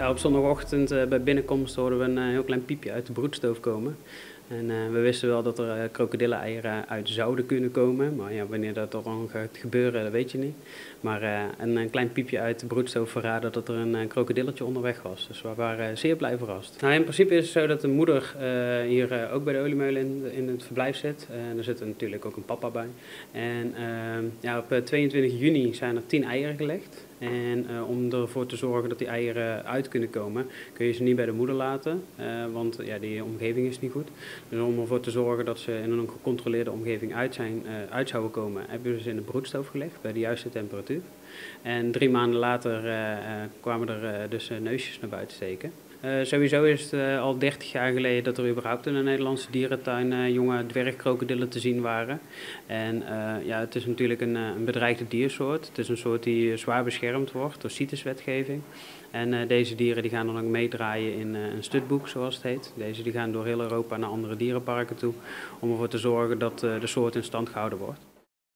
Ja, op zondagochtend uh, bij binnenkomst hoorden we een uh, heel klein piepje uit de broedstoof komen. En uh, we wisten wel dat er krokodilleneieren uit zouden kunnen komen. Maar ja, wanneer dat dan gaat gebeuren, dat weet je niet. Maar een, een, klein piepje uit de broedstoof verraadde dat er een krokodilletje onderweg was. Dus we waren zeer blij verrast. Nou, in principe is het zo dat de moeder hier ook bij de oliemeulen in, in het verblijf zit. En er zit natuurlijk ook een papa bij. En ehm, ja, op 22 juni zijn er 10 eieren gelegd. En uh, om ervoor te zorgen dat die eieren uit kunnen komen, kun je ze niet bij de moeder laten, uh, want ja, die omgeving is niet goed. Dus om ervoor te zorgen dat ze in een gecontroleerde omgeving uit, zijn, uh, uit zouden komen, hebben we ze in de broedstoof gelegd bij de juiste temperatuur. En drie maanden later kwamen er dus neusjes naar buiten steken. Uh, sowieso is het uh, al 30 jaar geleden dat er überhaupt in de Nederlandse dierentuin uh, jonge dwergkrokodillen te zien waren. En ja, het is natuurlijk een, een, bedreigde diersoort. Het is een soort die zwaar beschermd wordt door CITES-wetgeving. En deze dieren die gaan dan ook meedraaien in een stutboek, zoals het heet. Deze die gaan door heel Europa naar andere dierenparken toe om ervoor te zorgen dat de soort in stand gehouden wordt.